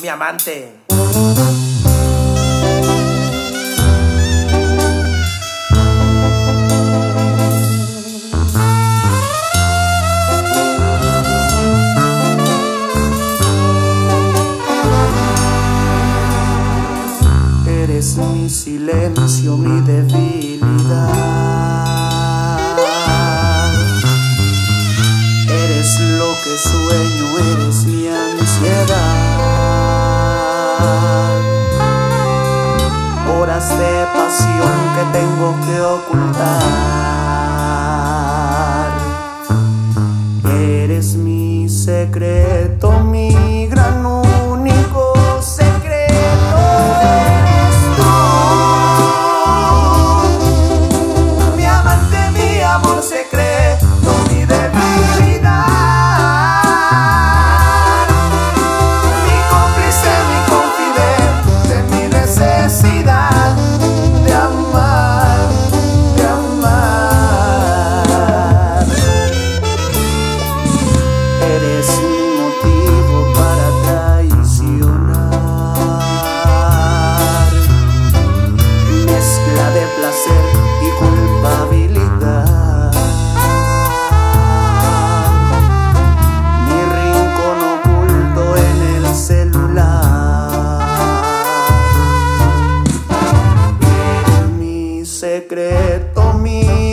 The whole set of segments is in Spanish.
mi amante. Eres mi silencio, mi debilidad. Eres lo que sueño, eres mi ansiedad. de pasión que tengo que ocultar. secreto mío.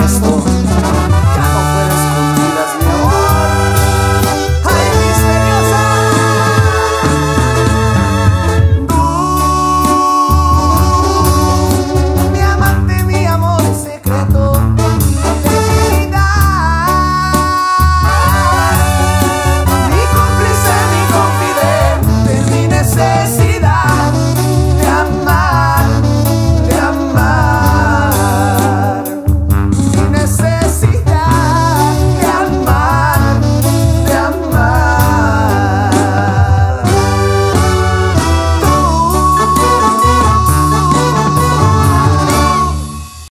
на стол